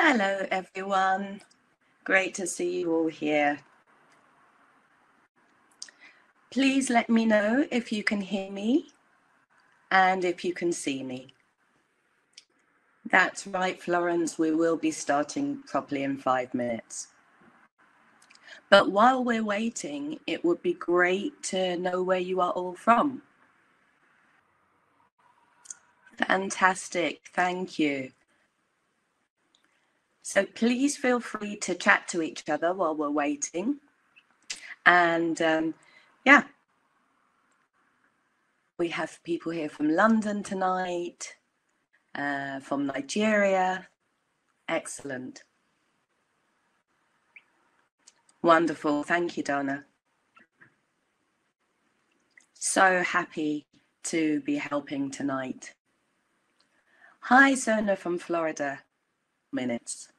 Hello, everyone. Great to see you all here. Please let me know if you can hear me and if you can see me. That's right, Florence, we will be starting properly in five minutes. But while we're waiting, it would be great to know where you are all from. Fantastic, thank you. So please feel free to chat to each other while we're waiting. And um, yeah, we have people here from London tonight, uh, from Nigeria. Excellent. Wonderful. Thank you, Donna. So happy to be helping tonight. Hi, Sona from Florida. Minutes.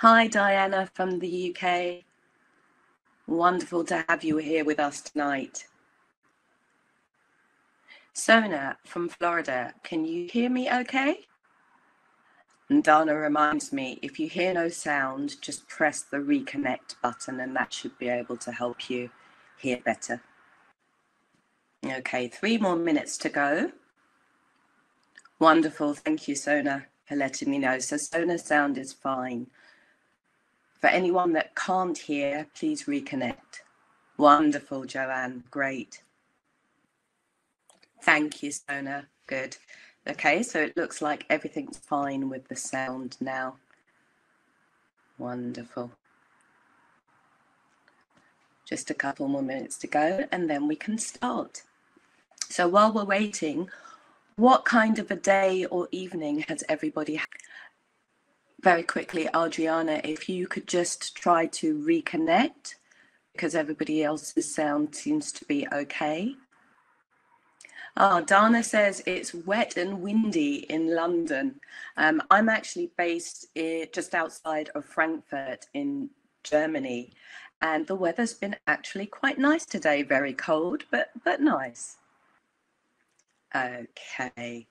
Hi, Diana from the UK. Wonderful to have you here with us tonight. Sona from Florida, can you hear me okay? And Dana reminds me, if you hear no sound, just press the reconnect button and that should be able to help you hear better. Okay, three more minutes to go. Wonderful, thank you, Sona, for letting me know. So Sona sound is fine. For anyone that can't hear, please reconnect. Wonderful, Joanne. Great. Thank you, Sona. Good. Okay, so it looks like everything's fine with the sound now. Wonderful. Just a couple more minutes to go and then we can start. So while we're waiting, what kind of a day or evening has everybody had? Very quickly, Adriana, if you could just try to reconnect because everybody else's sound seems to be okay. Oh, Dana says it's wet and windy in London. Um, I'm actually based just outside of Frankfurt in Germany, and the weather's been actually quite nice today. Very cold, but but nice. Okay.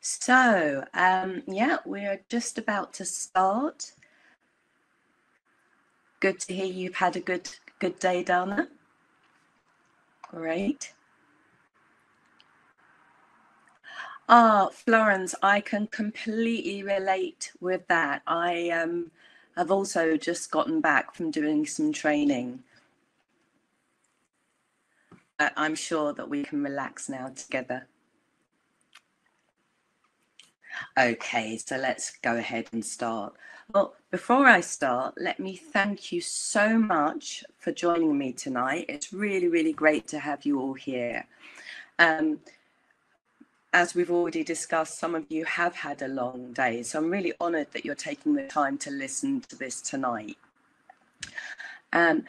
So, um, yeah, we're just about to start. Good to hear you've had a good good day, Dana. Great. Ah, Florence, I can completely relate with that. I um, have also just gotten back from doing some training. I'm sure that we can relax now together. Okay, so let's go ahead and start. Well, before I start, let me thank you so much for joining me tonight. It's really, really great to have you all here. Um, as we've already discussed, some of you have had a long day, so I'm really honoured that you're taking the time to listen to this tonight. Um,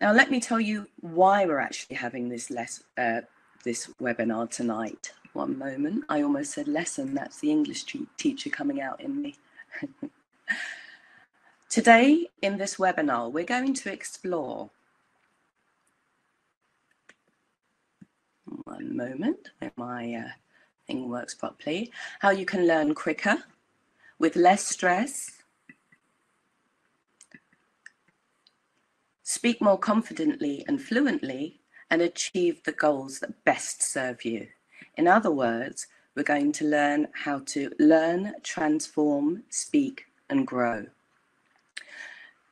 now, let me tell you why we're actually having this less, uh, this webinar tonight. One moment, I almost said lesson. That's the English teacher coming out in me. Today, in this webinar, we're going to explore one moment if my uh, thing works properly, how you can learn quicker with less stress, speak more confidently and fluently, and achieve the goals that best serve you. In other words, we're going to learn how to learn, transform, speak, and grow.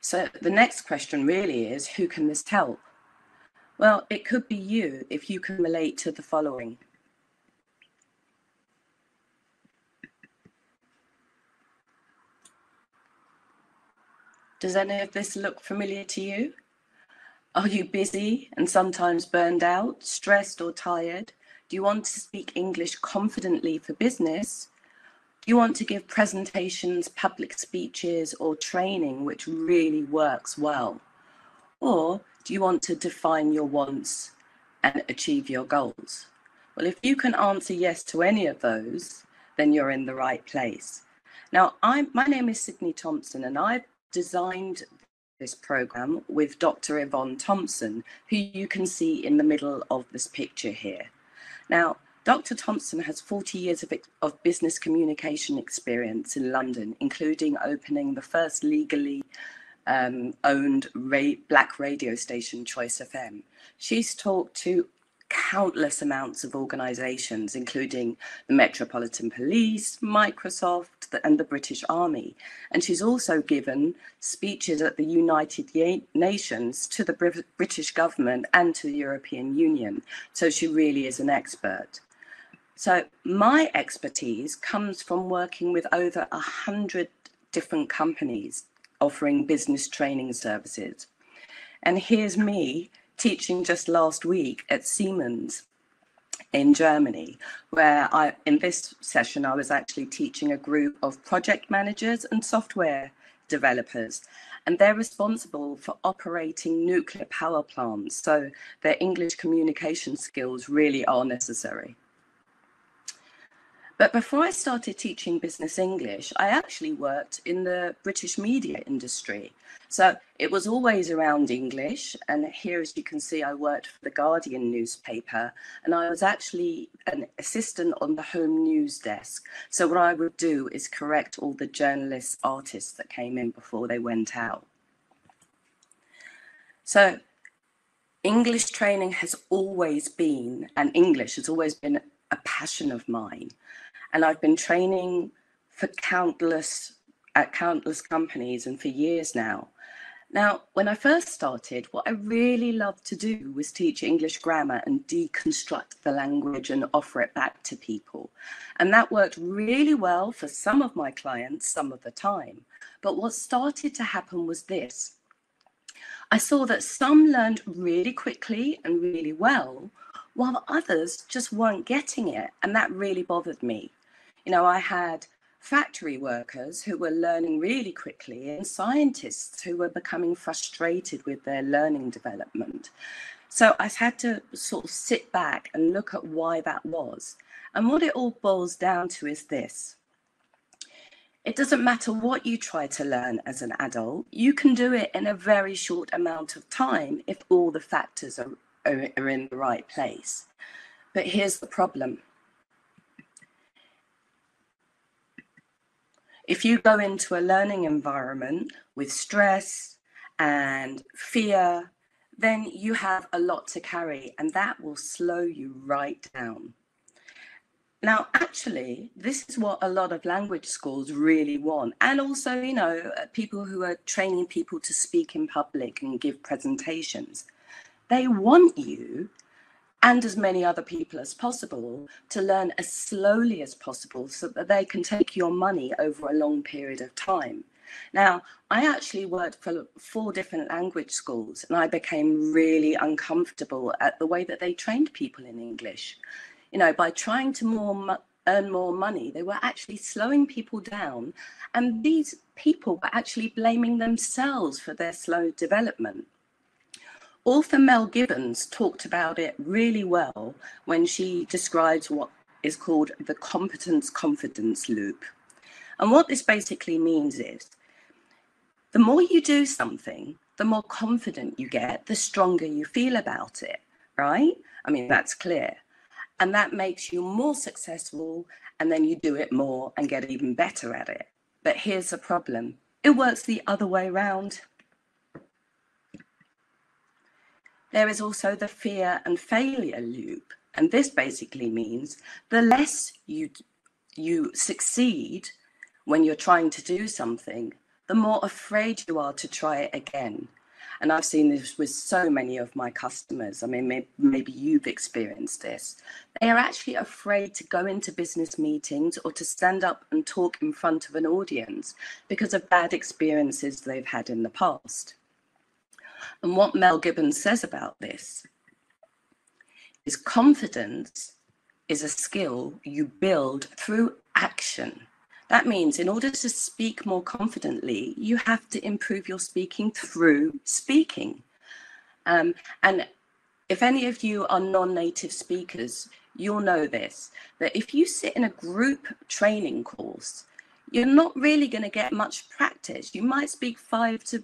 So the next question really is who can this help? Well, it could be you if you can relate to the following. Does any of this look familiar to you? Are you busy and sometimes burned out, stressed or tired? Do you want to speak English confidently for business? Do you want to give presentations, public speeches, or training which really works well? Or do you want to define your wants and achieve your goals? Well, if you can answer yes to any of those, then you're in the right place. Now, I'm, my name is Sydney Thompson, and I've designed this program with Dr. Yvonne Thompson, who you can see in the middle of this picture here. Now, Dr. Thompson has 40 years of, of business communication experience in London, including opening the first legally um, owned ra black radio station, Choice FM. She's talked to countless amounts of organizations, including the Metropolitan Police, Microsoft, and the British Army. And she's also given speeches at the United Nations to the British government and to the European Union. So she really is an expert. So my expertise comes from working with over a hundred different companies offering business training services. And here's me teaching just last week at Siemens in Germany, where I, in this session, I was actually teaching a group of project managers and software developers, and they're responsible for operating nuclear power plants. So their English communication skills really are necessary. But before I started teaching business English, I actually worked in the British media industry. So it was always around English. And here, as you can see, I worked for the Guardian newspaper and I was actually an assistant on the home news desk. So what I would do is correct all the journalists, artists that came in before they went out. So English training has always been, and English has always been a passion of mine and I've been training for countless at countless companies and for years now. Now, when I first started, what I really loved to do was teach English grammar and deconstruct the language and offer it back to people. And that worked really well for some of my clients some of the time. But what started to happen was this. I saw that some learned really quickly and really well, while others just weren't getting it. And that really bothered me. You know, I had factory workers who were learning really quickly and scientists who were becoming frustrated with their learning development. So I've had to sort of sit back and look at why that was. And what it all boils down to is this. It doesn't matter what you try to learn as an adult, you can do it in a very short amount of time if all the factors are, are, are in the right place. But here's the problem If you go into a learning environment with stress and fear, then you have a lot to carry and that will slow you right down. Now, actually, this is what a lot of language schools really want. And also, you know, people who are training people to speak in public and give presentations. They want you and as many other people as possible to learn as slowly as possible so that they can take your money over a long period of time. Now, I actually worked for four different language schools and I became really uncomfortable at the way that they trained people in English. You know, by trying to more earn more money, they were actually slowing people down. And these people were actually blaming themselves for their slow development. Author Mel Robbins talked about it really well when she describes what is called the competence confidence loop. And what this basically means is the more you do something, the more confident you get, the stronger you feel about it, right? I mean, that's clear. And that makes you more successful, and then you do it more and get even better at it. But here's the problem it works the other way around. There is also the fear and failure loop. And this basically means the less you, you succeed when you're trying to do something, the more afraid you are to try it again. And I've seen this with so many of my customers. I mean, maybe, maybe you've experienced this. They are actually afraid to go into business meetings or to stand up and talk in front of an audience because of bad experiences they've had in the past. And what Mel Robbins says about this is confidence is a skill you build through action. That means in order to speak more confidently, you have to improve your speaking through speaking. Um, and if any of you are non-native speakers, you'll know this, that if you sit in a group training course, you're not really going to get much practice. You might speak five to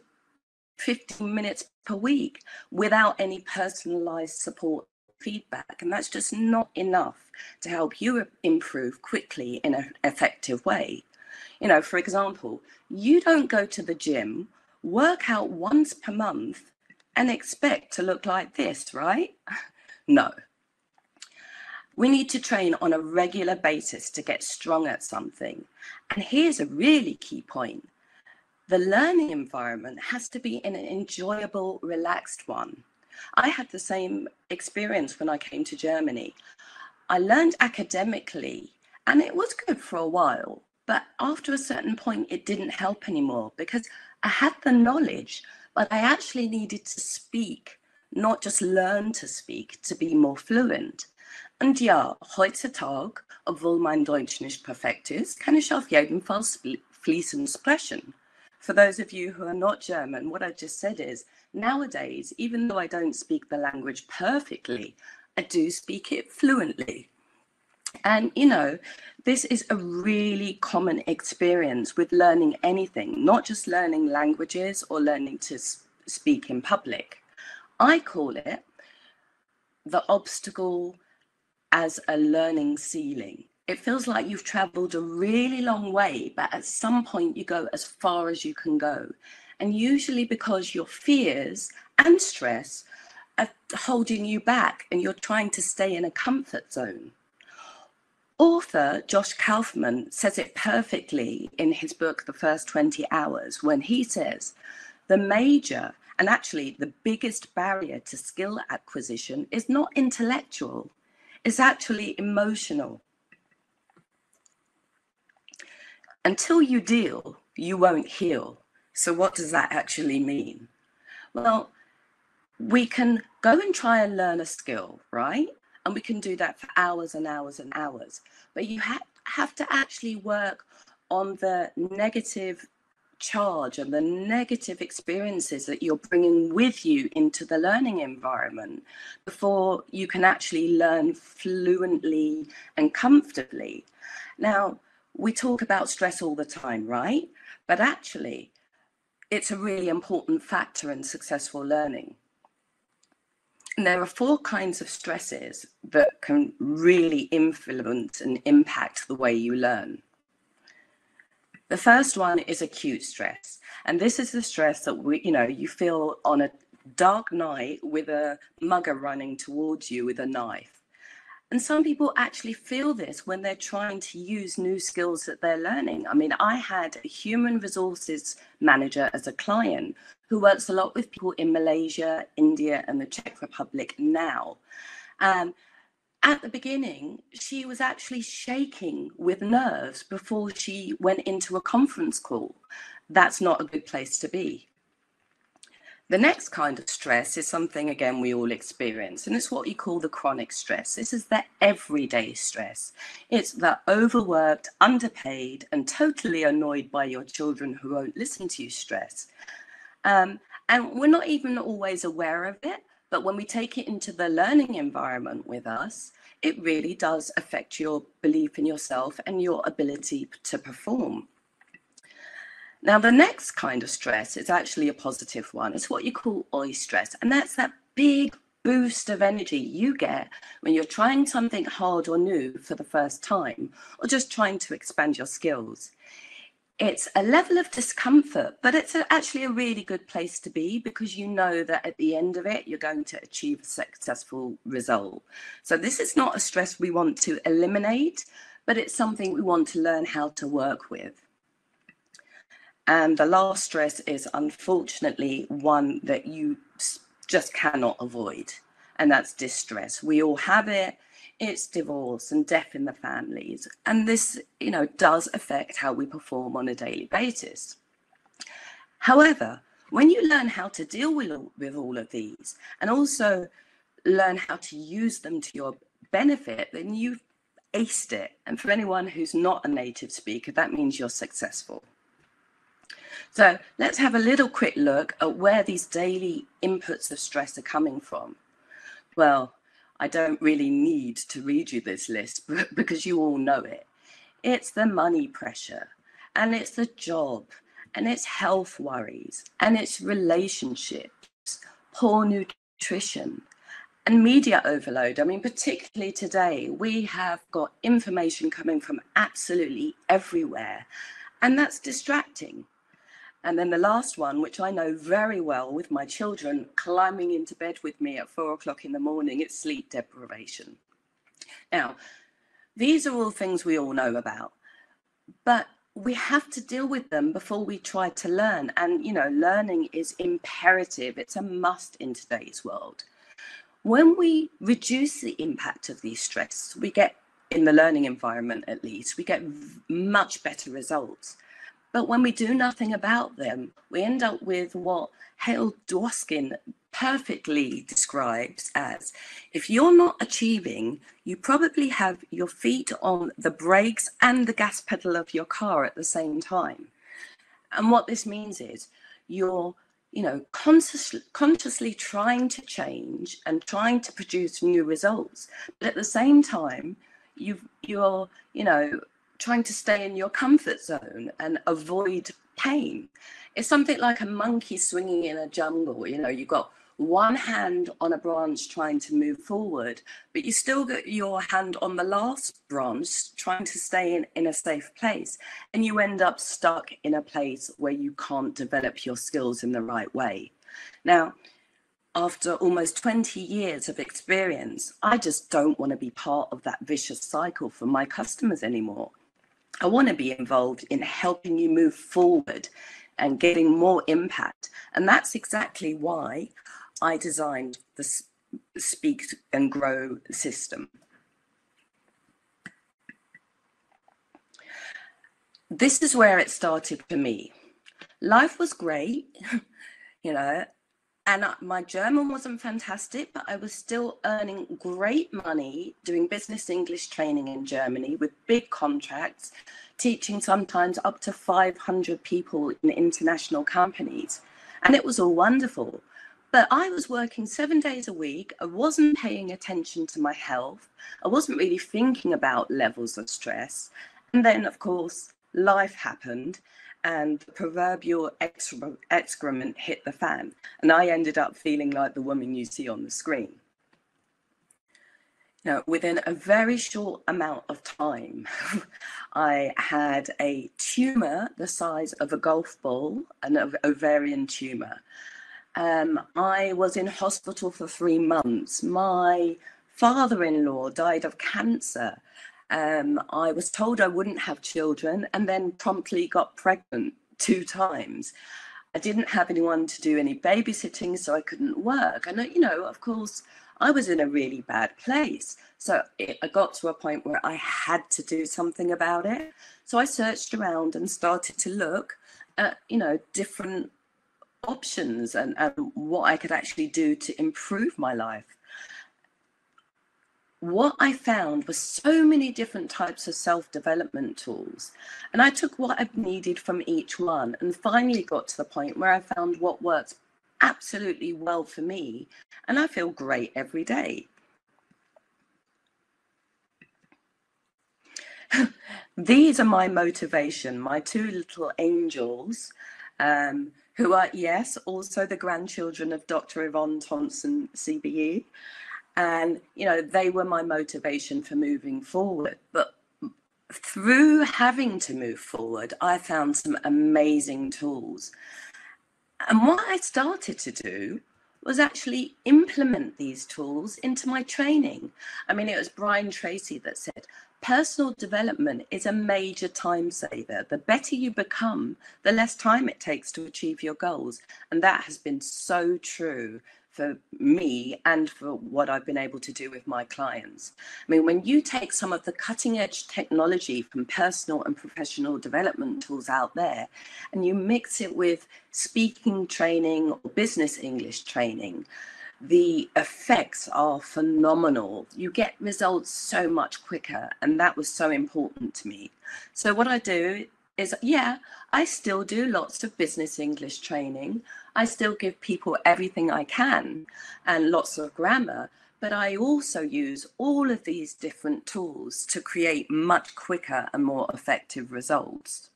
15 minutes per week without any personalized support feedback, and that's just not enough to help you improve quickly in an effective way. You know, for example, you don't go to the gym, work out once per month, and expect to look like this, right? No. We need to train on a regular basis to get strong at something. And here's a really key point the learning environment has to be in an enjoyable, relaxed one. I had the same experience when I came to Germany. I learned academically, and it was good for a while, but after a certain point, it didn't help anymore because I had the knowledge, but I actually needed to speak, not just learn to speak to be more fluent. Und ja, heutzutage, obwohl mein Deutsch nicht perfekt ist, kann ich auf jeden Fall fließend sprechen. For those of you who are not German, what I just said is nowadays, even though I don't speak the language perfectly, I do speak it fluently. And, you know, this is a really common experience with learning anything, not just learning languages or learning to speak in public. I call it the obstacle as a learning ceiling. It feels like you've traveled a really long way, but at some point you go as far as you can go. And usually because your fears and stress are holding you back and you're trying to stay in a comfort zone. Author Josh Kaufman says it perfectly in his book, The First 20 Hours, when he says, the major and actually the biggest barrier to skill acquisition is not intellectual, it's actually emotional. Until you deal, you won't heal. So, what does that actually mean? Well, we can go and try and learn a skill, right? And we can do that for hours and hours and hours. But you ha- have to actually work on the negative charge and the negative experiences that you're bringing with you into the learning environment before you can actually learn fluently and comfortably. Now, we talk about stress all the time, right? But actually, it's a really important factor in successful learning. And there are four kinds of stresses that can really influence and impact the way you learn. The first one is acute stress. And this is the stress that we, you know, you feel on a dark night with a mugger running towards you with a knife. And some people actually feel this when they're trying to use new skills that they're learning. I mean, I had a human resources manager as a client who works a lot with people in Malaysia, India, and the Czech Republic now. Um, at the beginning, she was actually shaking with nerves before she went into a conference call. That's not a good place to be. The next kind of stress is something, again, we all experience, and it's what you call the chronic stress. This is the everyday stress. It's the overworked, underpaid, and totally annoyed by your children who won't listen to you stress. Um, and we're not even always aware of it, but when we take it into the learning environment with us, it really does affect your belief in yourself and your ability to perform. Now, the next kind of stress is actually a positive one. It's what you call eustress, and that's that big boost of energy you get when you're trying something hard or new for the first time, or just trying to expand your skills. It's a level of discomfort, but it's a, actually a really good place to be because you know that at the end of it, you're going to achieve a successful result. So, this is not a stress we want to eliminate, but it's something we want to learn how to work with. And the last stress is unfortunately one that you just cannot avoid, and that's distress. We all have it. It's divorce and death in the families. And this, you know, does affect how we perform on a daily basis. However, when you learn how to deal with, with all of these and also learn how to use them to your benefit, then you've aced it. And for anyone who's not a native speaker, that means you're successful. So let's have a little quick look at where these daily inputs of stress are coming from. Well, I don't really need to read you this list because you all know it. It's the money pressure, and it's the job, and it's health worries, and it's relationships, poor nutrition, and media overload. I mean, particularly today, we have got information coming from absolutely everywhere, and that's distracting. And then the last one, which I know very well with my children climbing into bed with me at four o'clock in the morning, it's sleep deprivation. Now, these are all things we all know about, but we have to deal with them before we try to learn. And, you know, learning is imperative, it's a must in today's world. When we reduce the impact of these stress, we get, in the learning environment at least, we get much better results. But when we do nothing about them, we end up with what Hale Dwoskin perfectly describes as if you're not achieving, you probably have your feet on the brakes and the gas pedal of your car at the same time. And what this means is you're you know, consciously, consciously trying to change and trying to produce new results. But at the same time, you you're, you know, trying to stay in your comfort zone and avoid pain. It's something like a monkey swinging in a jungle. You know, you've got one hand on a branch trying to move forward, but you still got your hand on the last branch trying to stay in, in a safe place. And you end up stuck in a place where you can't develop your skills in the right way. Now, after almost 20 years of experience, I just don't want to be part of that vicious cycle for my customers anymore. I want to be involved in helping you move forward and getting more impact. And that's exactly why I designed the Speak and Grow system. This is where it started for me. Life was great, you know, and my German wasn't fantastic, but I was still earning great money doing business English training in Germany with big contracts, teaching sometimes up to 500 people in international companies. And it was all wonderful. But I was working seven days a week. I wasn't paying attention to my health. I wasn't really thinking about levels of stress. And then, of course, life happened and the proverbial excrement hit the fan. And I ended up feeling like the woman you see on the screen. Now, within a very short amount of time, I had a tumor the size of a golf ball, an ovarian tumor. Um, I was in hospital for three months. My father in law died of cancer. Um, I was told I wouldn't have children and then promptly got pregnant two times. I didn't have anyone to do any babysitting, so I couldn't work. And, you know, of course, I was in a really bad place. So it, I got to a point where I had to do something about it. So I searched around and started to look at, you know, different options and, and what I could actually do to improve my life. What I found was so many different types of self development tools. And I took what I needed from each one and finally got to the point where I found what works absolutely well for me. And I feel great every day. These are my motivation, my two little angels. Um, who are, yes, also the grandchildren of Dr. Yvonne Thompson, CBE. And, you know, they were my motivation for moving forward. But through having to move forward, I found some amazing tools. And what I started to do was actually implement these tools into my training. I mean, it was Brian Tracy that said, personal development is a major time saver. The better you become, the less time it takes to achieve your goals. And that has been so true for me and for what I've been able to do with my clients. I mean, when you take some of the cutting edge technology from personal and professional development tools out there and you mix it with speaking training or business English training, the effects are phenomenal. You get results so much quicker, and that was so important to me. So, what I do is, yeah, I still do lots of business English training. I still give people everything I can and lots of grammar, but I also use all of these different tools to create much quicker and more effective results.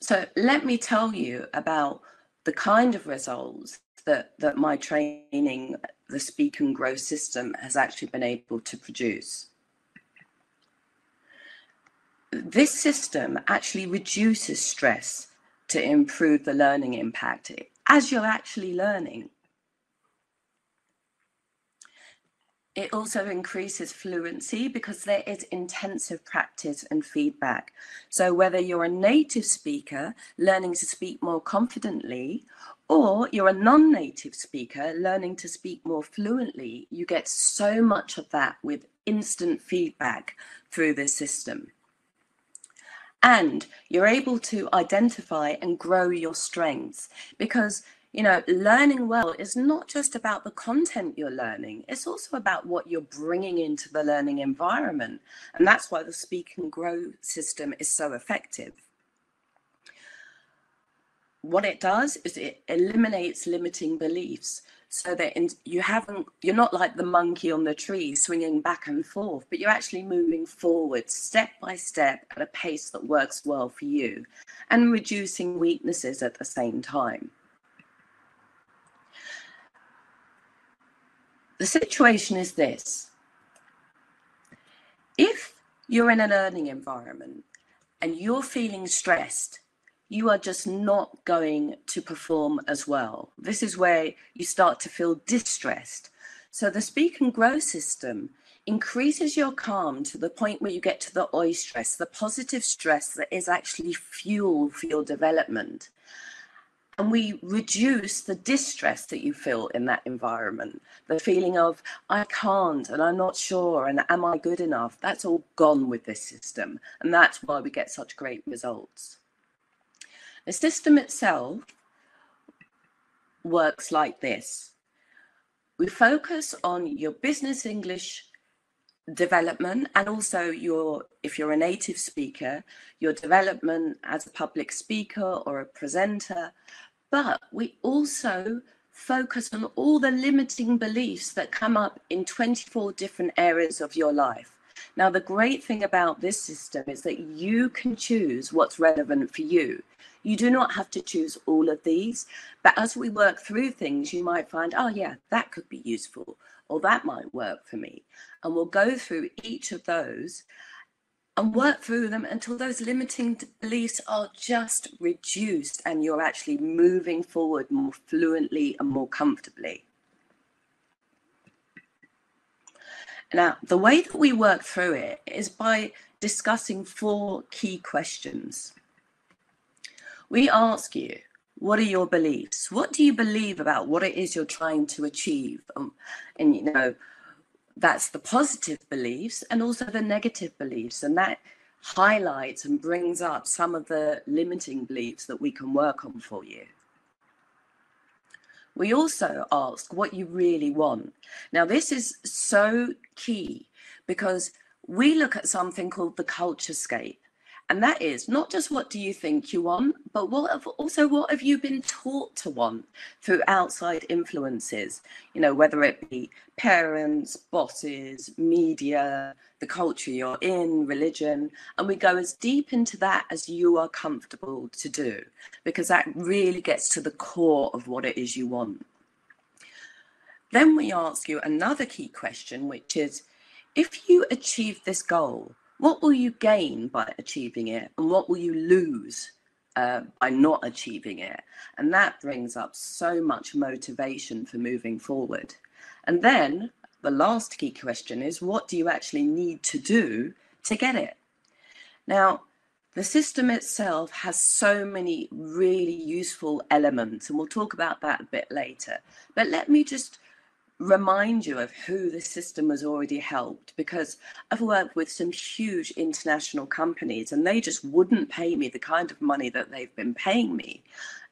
So, let me tell you about the kind of results that, that my training, the Speak and Grow system, has actually been able to produce. This system actually reduces stress to improve the learning impact as you're actually learning. It also increases fluency because there is intensive practice and feedback. So whether you're a native speaker learning to speak more confidently, or you're a non-native speaker learning to speak more fluently, you get so much of that with instant feedback through this system. And you're able to identify and grow your strengths because you know, learning well is not just about the content you're learning, it's also about what you're bringing into the learning environment. And that's why the Speak and Grow system is so effective. What it does is it eliminates limiting beliefs so that in, you haven't you're not like the monkey on the tree swinging back and forth but you're actually moving forward step by step at a pace that works well for you and reducing weaknesses at the same time The situation is this. If you're in a learning environment and you're feeling stressed, you are just not going to perform as well. This is where you start to feel distressed. So the speak and grow system increases your calm to the point where you get to the eustress, the positive stress that is actually fuel for your development. And we reduce the distress that you feel in that environment. The feeling of i can't and i'm not sure and am i good enough? That's all gone with this system. And that's why we get such great results the system itself works like this we focus on your business english development and also your if you're a native speaker your development as a public speaker or a presenter but we also focus on all the limiting beliefs that come up in 24 different areas of your life. Now, the great thing about this system is that you can choose what's relevant for you. You do not have to choose all of these, but as we work through things, you might find, oh, yeah, that could be useful, or that might work for me. And we'll go through each of those and work through them until those limiting beliefs are just reduced and you're actually moving forward more fluently and more comfortably. Now, the way that we work through it is by discussing four key questions. We ask you, what are your beliefs? What do you believe about what it is you're trying to achieve? Um, and, you know, that's the positive beliefs and also the negative beliefs and that highlights and brings up some of the limiting beliefs that we can work on for you we also ask what you really want. Now this is so key because we look at something called the culture scape and that is not just what do you think you want, but what have, also what have you been taught to want through outside influences, you know, whether it be parents, bosses, media, the culture you're in, religion, and we go as deep into that as you are comfortable to do, because that really gets to the core of what it is you want. Then we ask you another key question, which is if you achieve this goal, what will you gain by achieving it? And what will you lose uh, by not achieving it? And that brings up so much motivation for moving forward. And then the last key question is what do you actually need to do to get it? Now the system itself has so many really useful elements and we'll talk about that a bit later. But let me just remind you of who the system has already helped because I've worked with some huge international companies and they just wouldn't pay me the kind of money that they've been paying me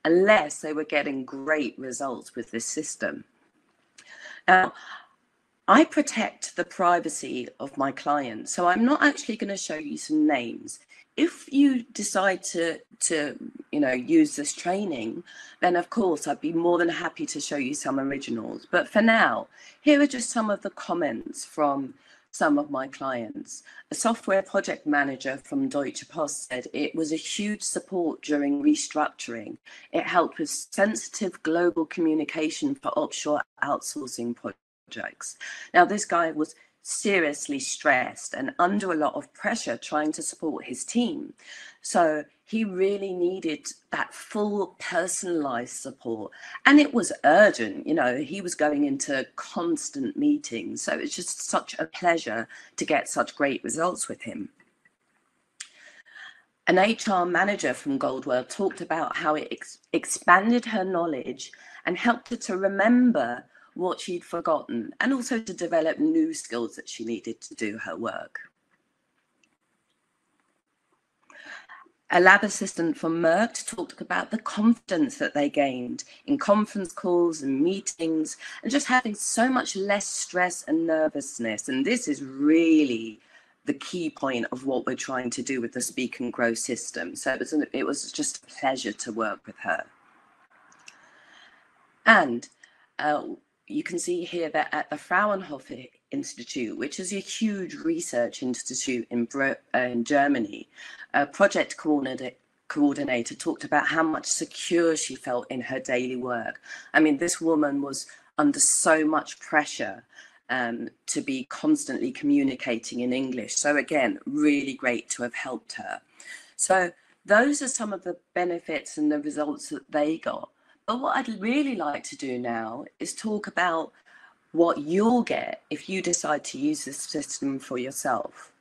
unless they were getting great results with this system. Now, I protect the privacy of my clients, so I'm not actually going to show you some names if you decide to to you know use this training then of course i'd be more than happy to show you some originals but for now here are just some of the comments from some of my clients. A software project manager from Deutsche Post said it was a huge support during restructuring. It helped with sensitive global communication for offshore outsourcing projects. Now, this guy was seriously stressed and under a lot of pressure trying to support his team. So he really needed that full personalized support. And it was urgent, you know, he was going into constant meetings. So it's just such a pleasure to get such great results with him. An HR manager from Goldwell talked about how it ex expanded her knowledge and helped her to remember what she'd forgotten and also to develop new skills that she needed to do her work. A lab assistant from Merck talked about the confidence that they gained in conference calls and meetings and just having so much less stress and nervousness. And this is really the key point of what we're trying to do with the Speak and Grow system. So it was, an, it was just a pleasure to work with her. And uh, you can see here that at the Fraunhofer Institute, which is a huge research institute in, uh, in Germany, a project coordinator, coordinator talked about how much secure she felt in her daily work. I mean, this woman was under so much pressure um, to be constantly communicating in English. So again, really great to have helped her. So those are some of the benefits and the results that they got. But what I'd really like to do now is talk about what you'll get if you decide to use this system for yourself.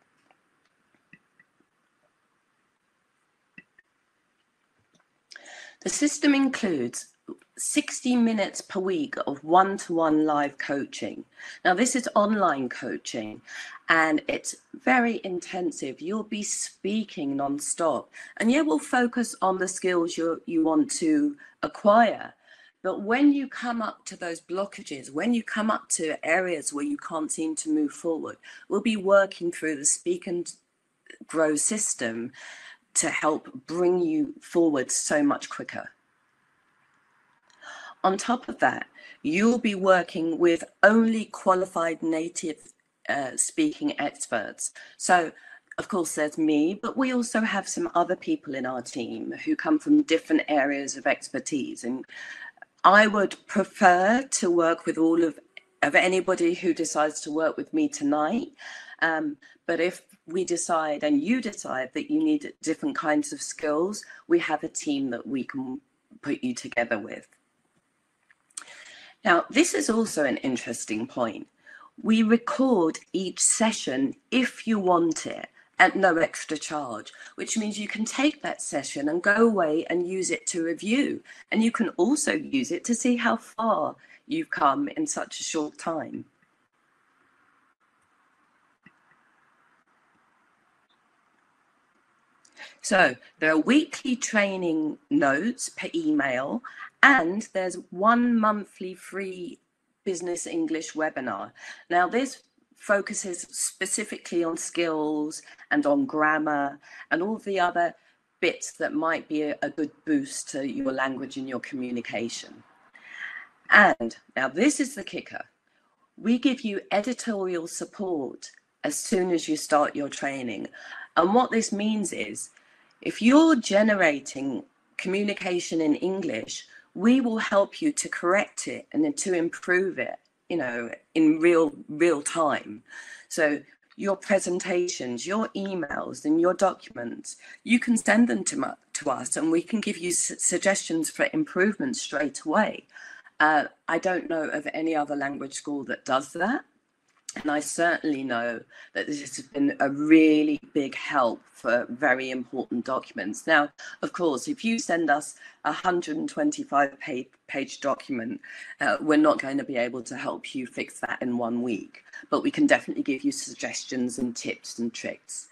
The system includes 60 minutes per week of one to one live coaching. Now, this is online coaching and it's very intensive. You'll be speaking non-stop, and yeah, we'll focus on the skills you, you want to acquire. But when you come up to those blockages, when you come up to areas where you can't seem to move forward, we'll be working through the speak and grow system to help bring you forward so much quicker. On top of that, you'll be working with only qualified native uh, speaking experts. So, of course, there's me, but we also have some other people in our team who come from different areas of expertise. And I would prefer to work with all of, of anybody who decides to work with me tonight. Um, but if we decide and you decide that you need different kinds of skills, we have a team that we can put you together with. Now, this is also an interesting point. We record each session if you want it at no extra charge, which means you can take that session and go away and use it to review. And you can also use it to see how far you've come in such a short time. So there are weekly training notes per email, and there's one monthly free business English webinar. Now, this focuses specifically on skills and on grammar and all the other bits that might be a, a good boost to your language and your communication. And now, this is the kicker we give you editorial support as soon as you start your training. And what this means is if you're generating communication in English, we will help you to correct it and then to improve it, you know, in real real time. So your presentations, your emails, and your documents, you can send them to, to us and we can give you su suggestions for improvement straight away. Uh, I don't know of any other language school that does that. And I certainly know that this has been a really big help for very important documents. Now, of course, if you send us a 125 page, page document, uh, we're not going to be able to help you fix that in one week, but we can definitely give you suggestions and tips and tricks.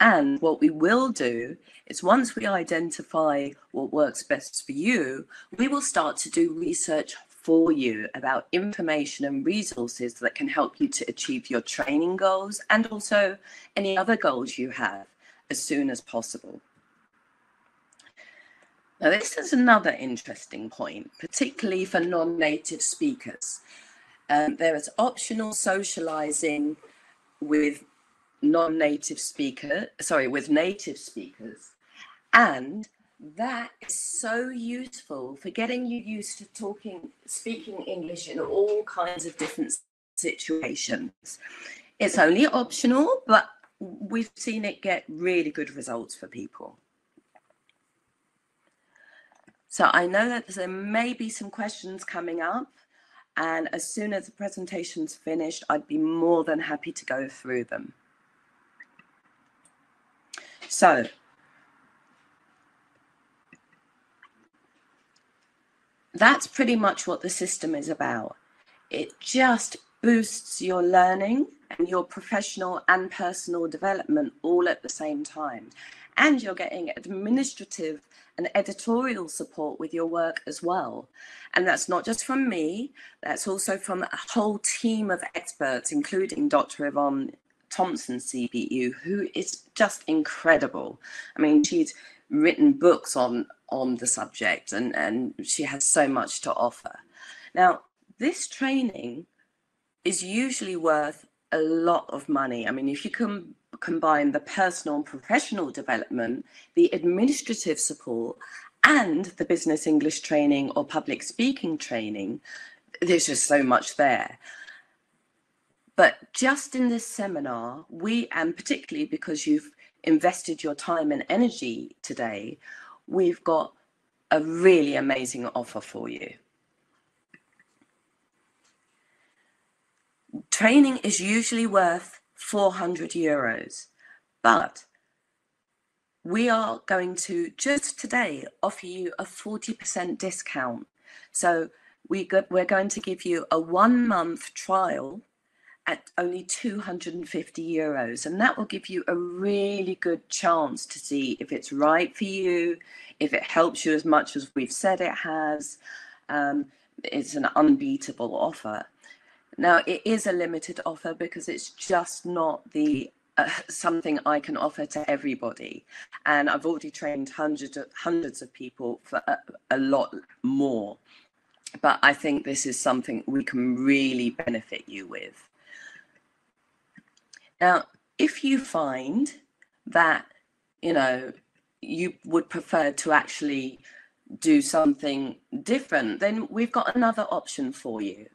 And what we will do is once we identify what works best for you, we will start to do research for you about information and resources that can help you to achieve your training goals and also any other goals you have as soon as possible. Now, this is another interesting point, particularly for non-native speakers. Um, there is optional socializing with non-native speaker, sorry, with native speakers. And that is so useful for getting you used to talking, speaking English in all kinds of different situations. It's only optional, but we've seen it get really good results for people. So I know that there may be some questions coming up. And as soon as the presentation's finished, I'd be more than happy to go through them. So that's pretty much what the system is about. It just boosts your learning and your professional and personal development all at the same time. And you're getting administrative and editorial support with your work as well. And that's not just from me, that's also from a whole team of experts, including Dr. Yvonne Thompson, CBU, who is just incredible. I mean, she's written books on on the subject and, and she has so much to offer. Now, this training is usually worth a lot of money. I mean, if you can combine the personal and professional development, the administrative support, and the business English training or public speaking training, there's just so much there. But just in this seminar, we, and particularly because you've invested your time and energy today, we've got a really amazing offer for you. Training is usually worth 400 euros, but we are going to just today offer you a 40% discount. So we go, we're going to give you a one month trial at only 250 euros. And that will give you a really good chance to see if it's right for you, if it helps you as much as we've said it has. Um, it's an unbeatable offer. Now, it is a limited offer because it's just not the uh, something I can offer to everybody. And I've already trained hundreds of, hundreds of people for a, a lot more. But I think this is something we can really benefit you with. Now, if you find that, you know, you would prefer to actually do something different, then we've got another option for you.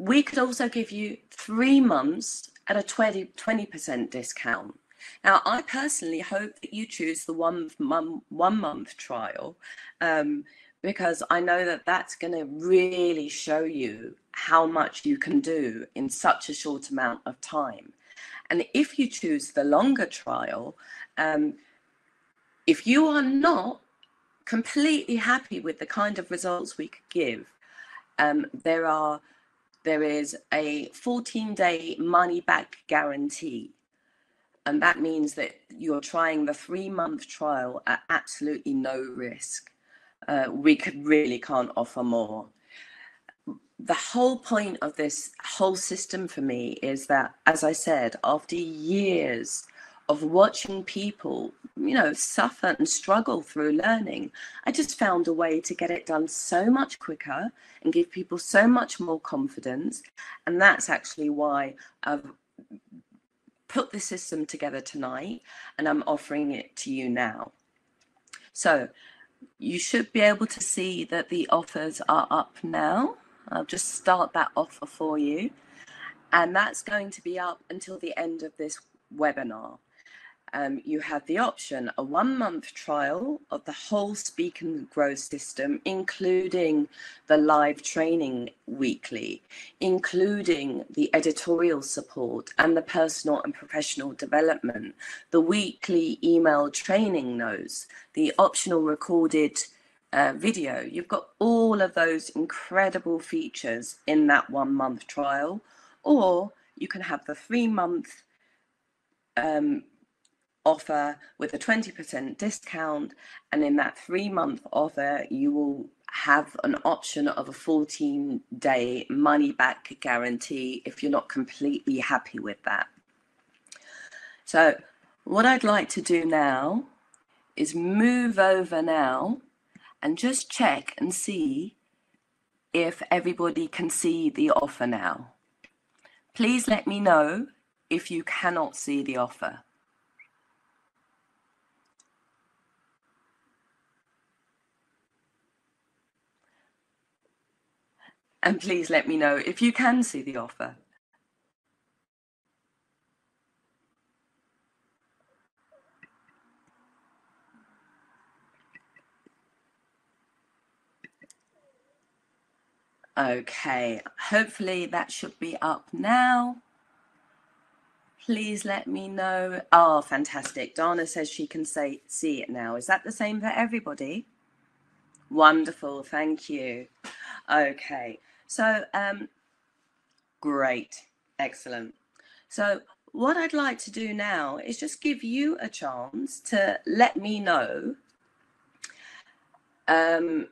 We could also give you three months at a 20, 20% discount. Now, I personally hope that you choose the one month, one month trial um, because I know that that's going to really show you how much you can do in such a short amount of time. And if you choose the longer trial, um, if you are not completely happy with the kind of results we could give, um, there are there is a 14 day money back guarantee. And that means that you're trying the three month trial at absolutely no risk. Uh, we could really can't offer more the whole point of this whole system for me is that, as I said, after years of watching people, you know, suffer and struggle through learning, I just found a way to get it done so much quicker and give people so much more confidence. And that's actually why I've put the system together tonight and I'm offering it to you now. So you should be able to see that the offers are up now. I'll just start that offer for you. And that's going to be up until the end of this webinar. Um, you have the option, a one month trial of the whole Speak and Grow system, including the live training weekly, including the editorial support and the personal and professional development, the weekly email training notes, the optional recorded uh, video. You've got all of those incredible features in that one month trial, or you can have the three month um, offer with a 20% discount. And in that three month offer, you will have an option of a 14 day money back guarantee if you're not completely happy with that. So, what I'd like to do now is move over now and just check and see if everybody can see the offer now. Please let me know if you cannot see the offer. And please let me know if you can see the offer. Okay, hopefully that should be up now. Please let me know. Oh, fantastic. Dana says she can say see it now. Is that the same for everybody? Wonderful, thank you. Okay, so um, great, excellent. So what I'd like to do now is just give you a chance to let me know um,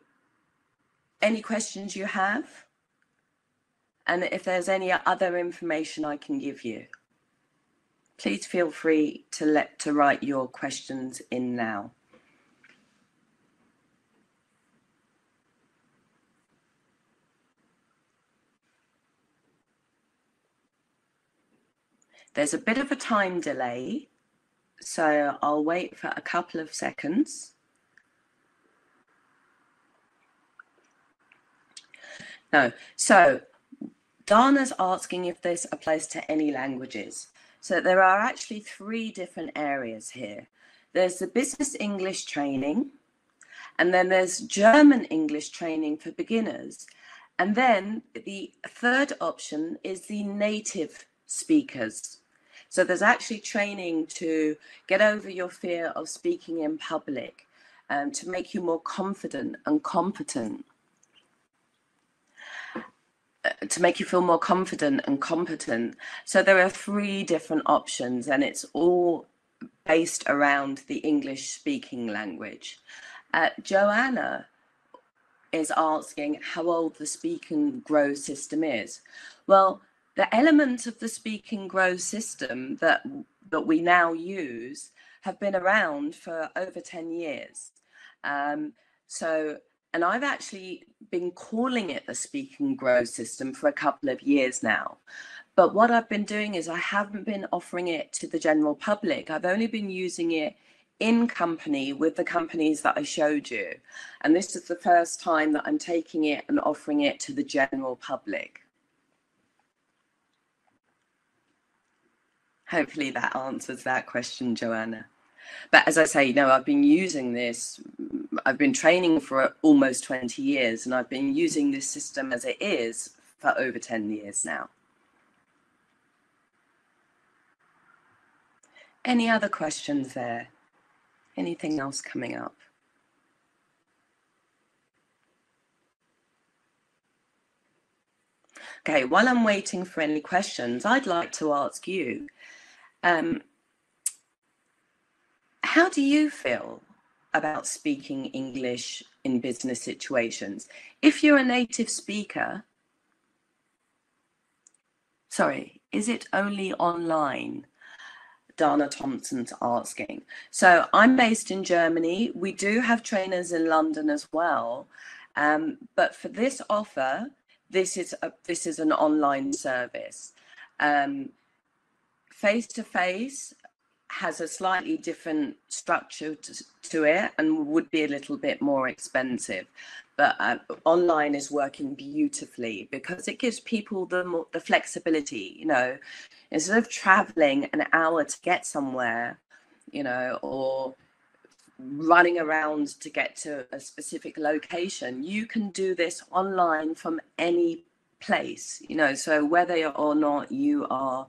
any questions you have and if there's any other information I can give you. Please feel free to let to write your questions in now. There's a bit of a time delay, so I'll wait for a couple of seconds. No. So Dana's asking if this applies to any languages. So there are actually three different areas here. There's the business English training, and then there's German English training for beginners. And then the third option is the native speakers. So there's actually training to get over your fear of speaking in public, um, to make you more confident and competent to make you feel more confident and competent. So there are three different options, and it's all based around the English speaking language. Uh, Joanna is asking how old the Speak and Grow system is. Well, the element of the Speak and Grow system that that we now use have been around for over 10 years. Um, so and I've actually been calling it the Speak and Grow system for a couple of years now. But what I've been doing is I haven't been offering it to the general public. I've only been using it in company with the companies that I showed you. And this is the first time that I'm taking it and offering it to the general public. Hopefully that answers that question, Joanna. But as I say, you know, I've been using this I've been training for almost 20 years and I've been using this system as it is for over 10 years now. Any other questions there? Anything else coming up? Okay, while I'm waiting for any questions, I'd like to ask you, um, how do you feel about speaking English in business situations. If you're a native speaker, sorry, is it only online? Dana Thompson's asking. So I'm based in Germany. We do have trainers in London as well. Um, but for this offer, this is a, this is an online service. Face to face, has a slightly different structure to, to, it and would be a little bit more expensive. But uh, online is working beautifully because it gives people the more, the flexibility. You know, instead of traveling an hour to get somewhere, you know, or running around to get to a specific location, you can do this online from any place. You know, so whether or not you are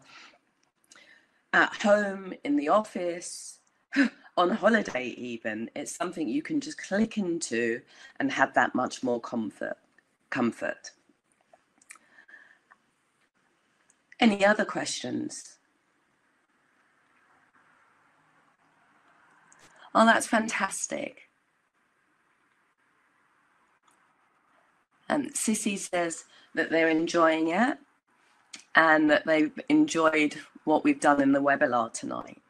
at home, in the office, on holiday, even. It's something you can just click into and have that much more comfort. Comfort. Any other questions? Oh, that's fantastic. And Sissy says that they're enjoying it and that they've enjoyed what we've done in the webinar tonight.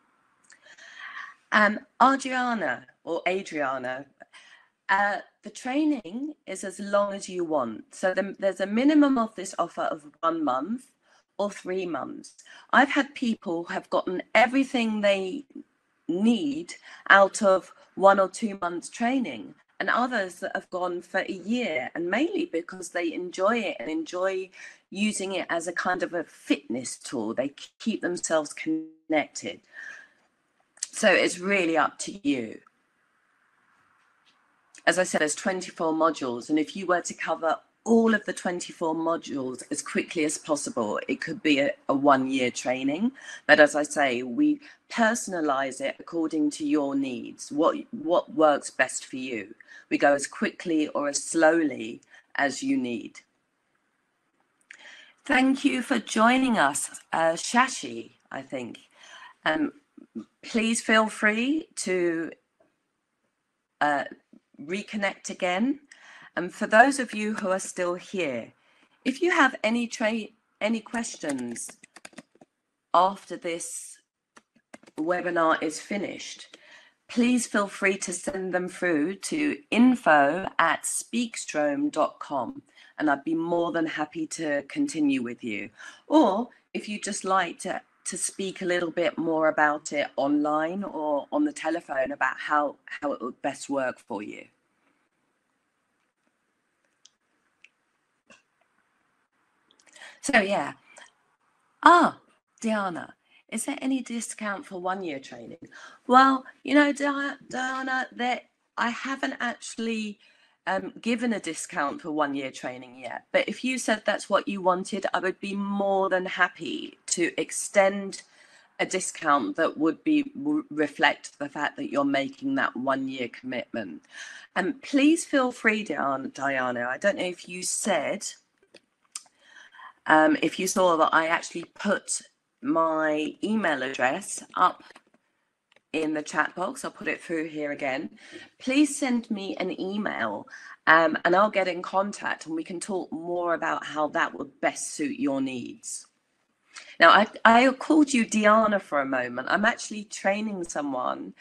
Um, Adriana or Adriana, uh, the training is as long as you want. So the, there's a minimum of this offer of one month or three months. I've had people have gotten everything they need out of one or two months training and others that have gone for a year and mainly because they enjoy it and enjoy using it as a kind of a fitness tool they keep themselves connected so it's really up to you as i said there's 24 modules and if you were to cover all of the 24 modules as quickly as possible. It could be a, a, one year training, but as I say, we personalize it according to your needs, what, what works best for you. We go as quickly or as slowly as you need. Thank you for joining us, uh, Shashi, I think. Um, please feel free to uh, reconnect again and for those of you who are still here, if you have any any questions after this webinar is finished, please feel free to send them through to info at speakstrom.com and I'd be more than happy to continue with you. Or if you'd just like to, to speak a little bit more about it online or on the telephone about how, how it would best work for you. So yeah. Ah, Diana, is there any discount for one year training? Well, you know, Diana, that I haven't actually um, given a discount for one year training yet. But if you said that's what you wanted, I would be more than happy to extend a discount that would be reflect the fact that you're making that one year commitment. And please feel free, Diana. Diana. I don't know if you said um, if you saw that I actually put my email address up in the chat box, I'll put it through here again. Please send me an email um, and I'll get in contact and we can talk more about how that would best suit your needs. Now, I, I called you Diana for a moment. I'm actually training someone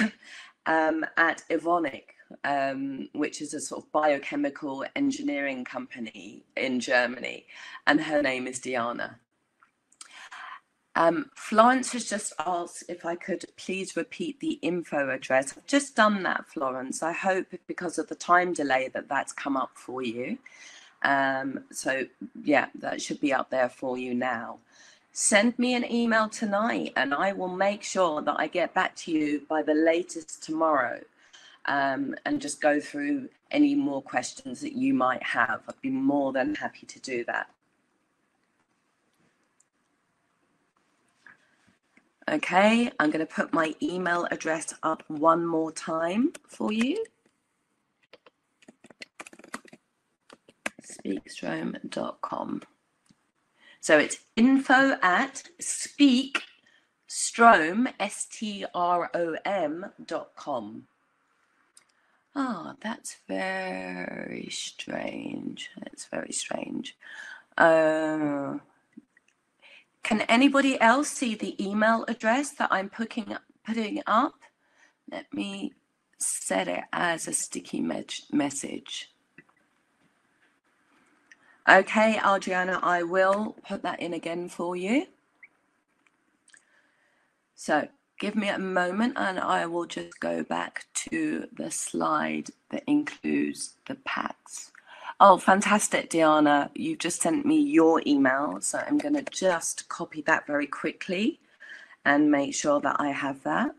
um, at Evonik um, which is a sort of biochemical engineering company in Germany, and her name is Diana. Um, Florence has just asked if I could please repeat the info address. I've just done that, Florence. I hope because of the time delay that that's come up for you. Um, so yeah, that should be up there for you now. Send me an email tonight and I will make sure that I get back to you by the latest tomorrow um, and just go through any more questions that you might have. I'd be more than happy to do that. Okay, I'm going to put my email address up one more time for you. Speakstrom.com. So it's info at speakstrom, S-T-R-O-M dot com. Ah, that's very strange. It's very strange. Uh, can anybody else see the email address that I'm putting putting up? Let me set it as a sticky me message. Okay, Adriana, I will put that in again for you. So give me a moment and I will just go back to the slide that includes the packs. Oh, fantastic, Diana. You've just sent me your email. So I'm going to just copy that very quickly and make sure that I have that.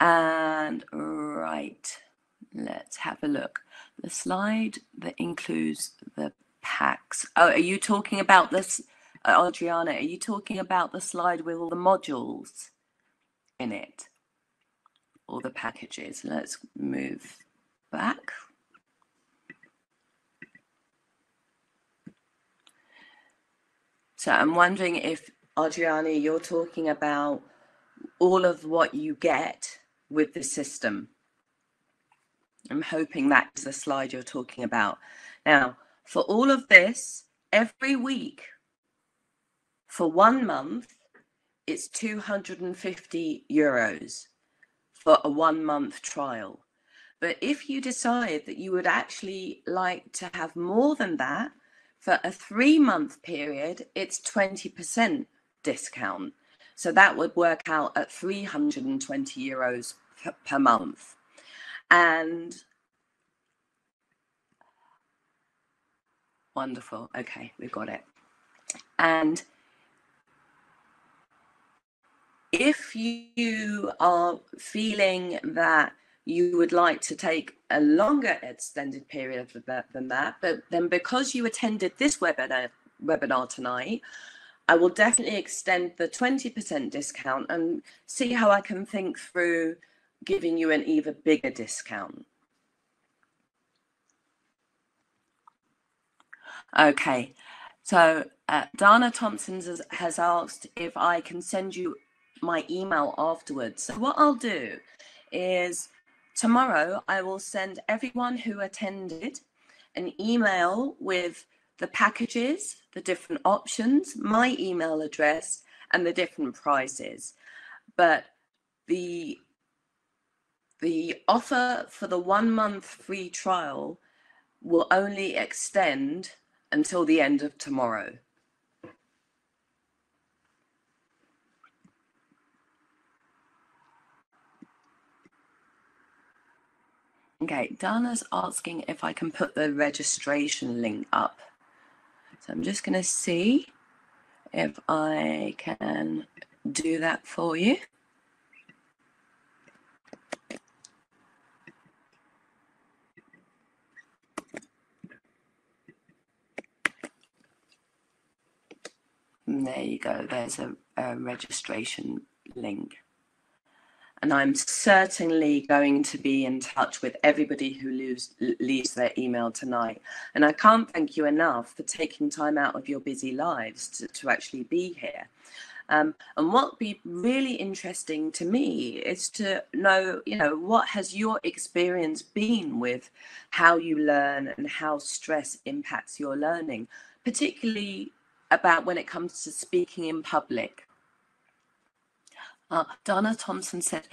And right, let's have a look. The slide that includes the packs. Oh, are you talking about this, uh, Adriana? Are you talking about the slide with all the modules? in it, all the packages. Let's move back. So I'm wondering if, Adriani, you're talking about all of what you get with the system. I'm hoping that's the slide you're talking about. Now, for all of this, every week for one month, it's 250 euros for a one month trial. But if you decide that you would actually like to have more than that For a three month period, it's 20% discount. So that would work out at 320 euros per, per month. And wonderful. Okay, we've got it. And if you are feeling that you would like to take a longer extended period than that, but then because you attended this webinar, webinar tonight, I will definitely extend the 20% discount and see how I can think through giving you an even bigger discount. Okay, so uh, Dana Thompson has, has asked if I can send you my email afterwards. So what I'll do is tomorrow I will send everyone who attended an email with the packages, the different options, my email address, and the different prices. But the the offer for the one month free trial will only extend until the end of tomorrow. Okay, Dana's asking if I can put the registration link up. So I'm just going to see if I can do that for you. And there you go, there's a, a registration link and I'm certainly going to be in touch with everybody who leaves, leaves their email tonight. And I can't thank you enough for taking time out of your busy lives to, to actually be here. Um, and what be really interesting to me is to know, you know, what has your experience been with how you learn and how stress impacts your learning, particularly about when it comes to speaking in public. Uh, Donna Thompson said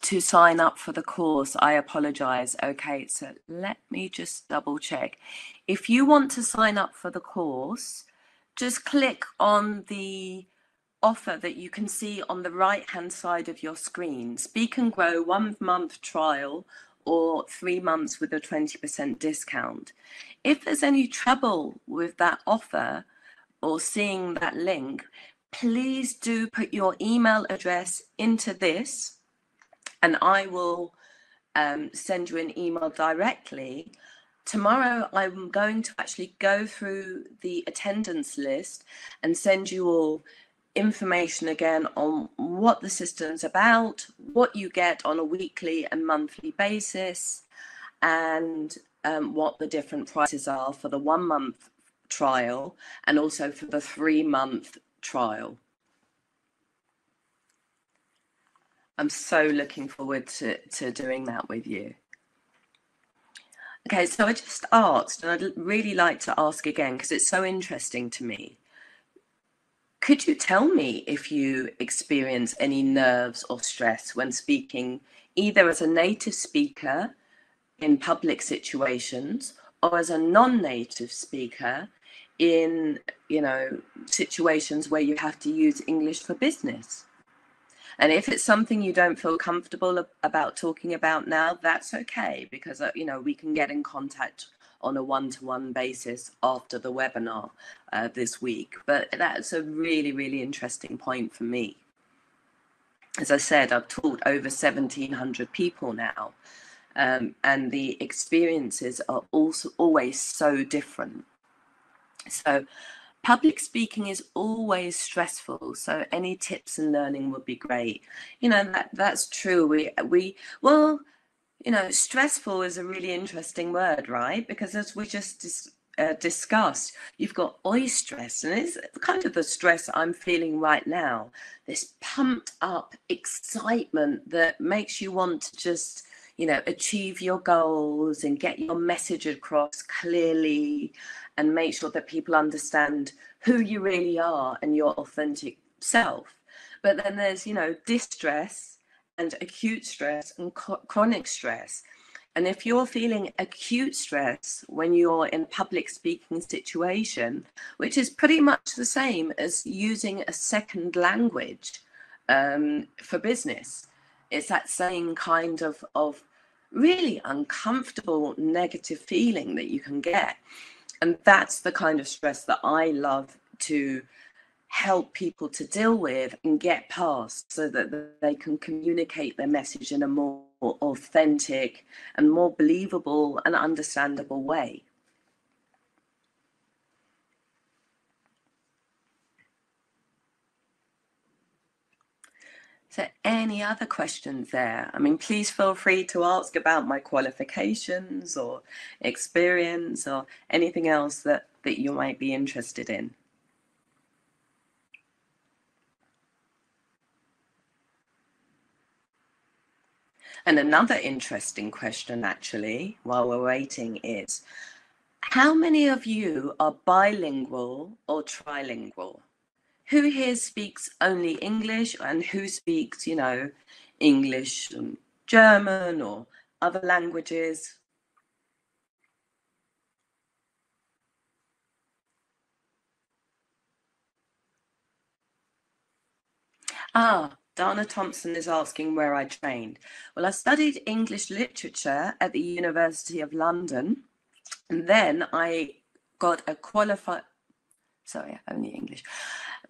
to, sign up for the course. I apologize. Okay, so let me just double check. If you want to sign up for the course, just click on the offer that you can see on the right hand side of your screen Speak and Grow one month trial or three months with a 20% discount. If there's any trouble with that offer or seeing that link, please do put your email address into this and I will um, send you an email directly. Tomorrow, I'm going to actually go through the attendance list and send you all information again on what the system's about, what you get on a weekly and monthly basis, and um, what the different prices are for the one month trial and also for the three month trial. I'm so looking forward to, to doing that with you. Okay, so I just asked, and I'd really like to ask again because it's so interesting to me. Could you tell me if you experience any nerves or stress when speaking, either as a native speaker in public situations or as a non native speaker in you know situations where you have to use english for business. And if it's something you don't feel comfortable about talking about now that's okay because uh, you know we can get in contact on a one-to-one basis after the webinar uh, this week. But that's a really really interesting point for me. As i said i've taught over 1700 people now um, and the experiences are also always so different so public speaking is always stressful. So any tips and learning would be great. You know, that that's true. We we well, you know, stressful is a really interesting word, right? Because as we just dis- uh, discussed, you've got eustress, and it's kind of the stress I'm feeling right now. This pumped up excitement that makes you want to just you know achieve your goals and get your message across clearly and make sure that people understand who you really are and your authentic self. But then there's, you know, distress and acute stress and chronic stress. And if you're feeling acute stress when you're in public speaking situation, which is pretty much the same as using a second language um, for business, it's that same kind of, of really uncomfortable negative feeling that you can get. And that's the kind of stress that I love to help people to deal with and get past so that they can communicate their message in a more authentic and more believable and understandable way. So any other questions there? I mean, please feel free to ask about my qualifications or experience or anything else that, that you might be interested in. And another interesting question, actually, while we're waiting, is how many of you are bilingual or trilingual? Who here speaks only English and who speaks, you know, English and German or other languages? Ah, Dana Thompson is asking where I trained. Well, I studied English literature at the University of London, and then I got a qualified, sorry, only English,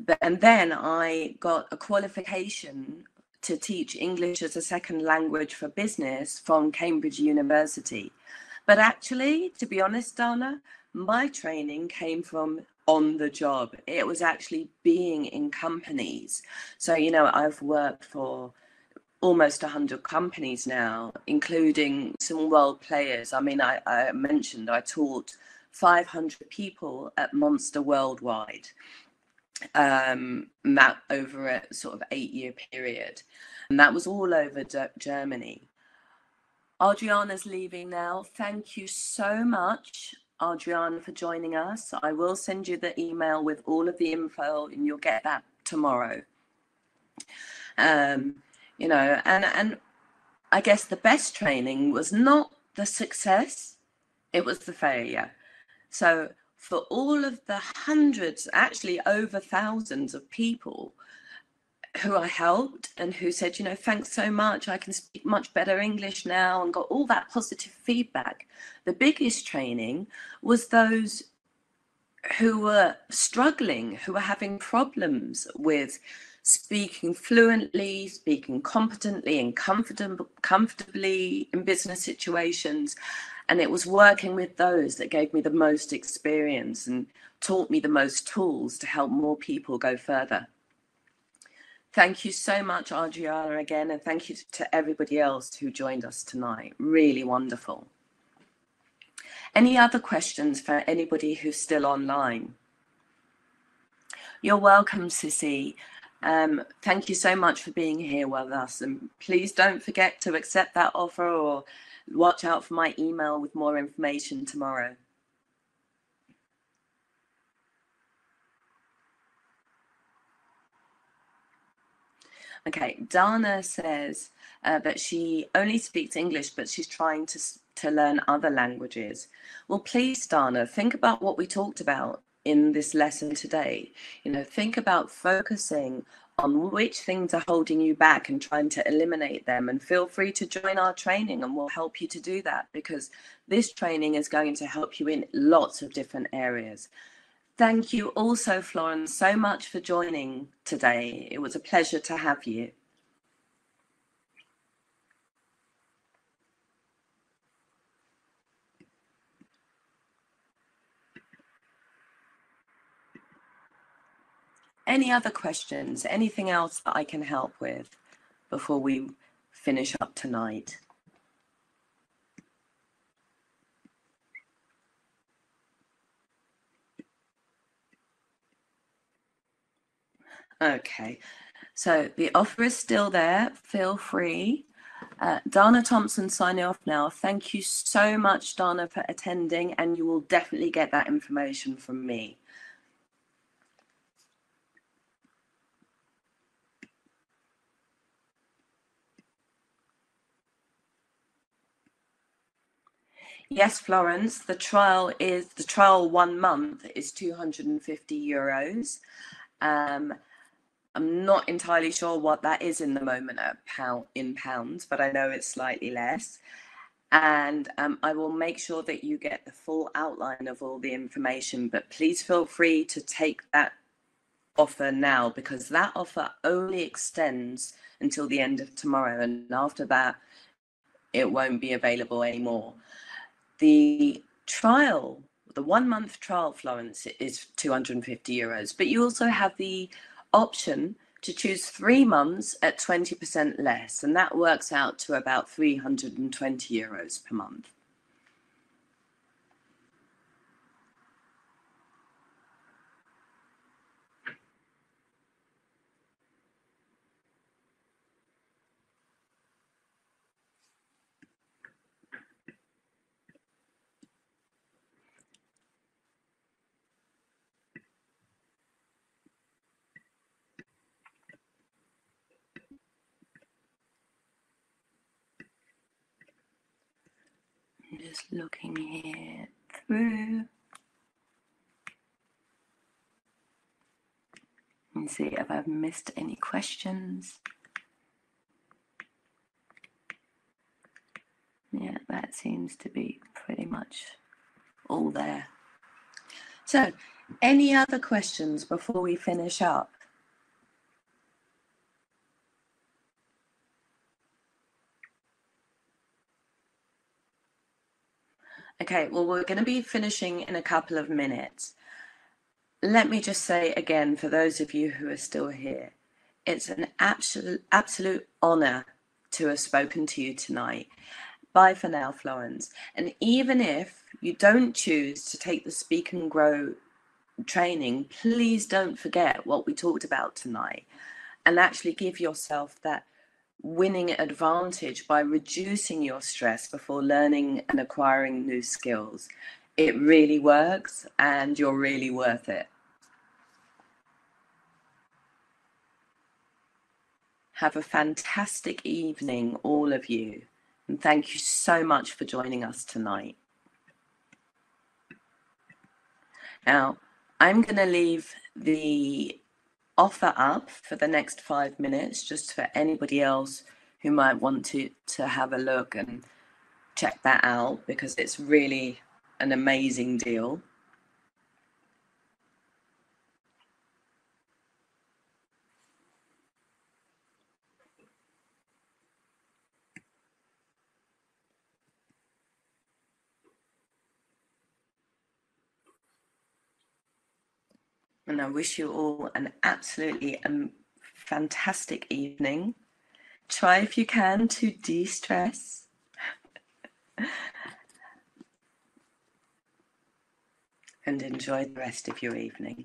but, and then I got a qualification to teach English as a second language for business from Cambridge University. But actually, to be honest, Dana, my training came from on the job. It was actually being in companies. So, you know, I've worked for almost 100 companies now, including some world players. I mean, I, I mentioned I taught 500 people at Monster Worldwide um, that over a sort of eight year period. And that was all over Germany. Adriana's leaving now. Thank you so much Adriana, for joining us. I will send you the email with all of the info and you'll get that tomorrow. Um, you know, and, and I guess the best training was not the success, it was the failure. So for all of the hundreds, actually over thousands of people who I helped and who said, you know, thanks so much. I can speak much better English now and got all that positive feedback. The biggest training was those who were struggling, who were having problems with speaking fluently, speaking competently and comfortable, comfortably in business situations. And it was working with those that gave me the most experience and taught me the most tools to help more people go further. Thank you so much, Adriana, again, and thank you to everybody else who joined us tonight. Really wonderful. Any other questions for anybody who's still online? You're welcome, Sissy. Um, thank you so much for being here with us. And please don't forget to accept that offer or watch out for my email with more information tomorrow. Okay, Dana says uh, that she only speaks English, but she's trying to, to learn other languages. Well, please, Dana, think about what we talked about in this lesson today. You know, think about focusing on which things are holding you back and trying to eliminate them. And feel free to join our training and we'll help you to do that because this training is going to help you in lots of different areas. Thank you also, Florence, so much for joining today. It was a pleasure to have you. Any other questions? Anything else that I can help with before we finish up tonight? Okay, so the offer is still there. Feel free. Uh, Dana Thompson signing off now. Thank you so much, Dana, for attending, and you will definitely get that information from me. Yes, Florence, the trial is the trial one month is 250 euros. Um, I'm not entirely sure what that is in the moment pound in pounds, but I know it's slightly less. And um, I will make sure that you get the full outline of all the information. But please feel free to take that offer now because that offer only extends until the end of tomorrow, and after that, it won't be available anymore. The trial, the one month trial, Florence, is 250 euros, but you also have the option to choose three months at 20% less, and that works out to about 320 euros per month. just looking here through and see if I've missed any questions. Yeah, that seems to be pretty much all there. So, any other questions before we finish up? Okay, well, we're going to be finishing in a couple of minutes. Let me just say again, for those of you who are still here, it's an absolute, absolute honor to have spoken to you tonight. Bye for now, Florence. And even if you don't choose to take the Speak and Grow training, please don't forget what we talked about tonight and actually give yourself that winning advantage by reducing your stress before learning and acquiring new skills. It really works and you're really worth it. Have a fantastic evening, all of you. And thank you so much for joining us tonight. Now, I'm going to leave the offer up for the next five minutes just for anybody else who might want to to have a look and check that out because it's really an amazing deal and I wish you all an absolutely um, fantastic evening. Try if you can to de stress. and enjoy the rest of your evening.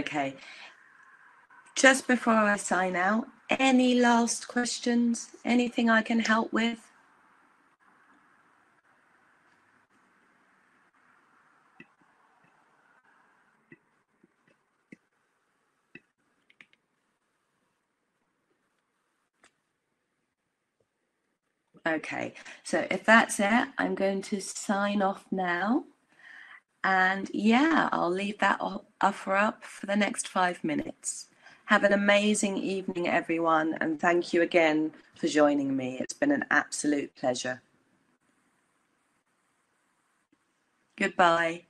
Okay. Just before I sign out, any last questions? Anything I can help with? Okay, so if that's it, I'm going to sign off now. And yeah, I'll leave that offer up for the next five minutes. Have an amazing evening, everyone, and thank you again for joining me. It's been an absolute pleasure. Goodbye.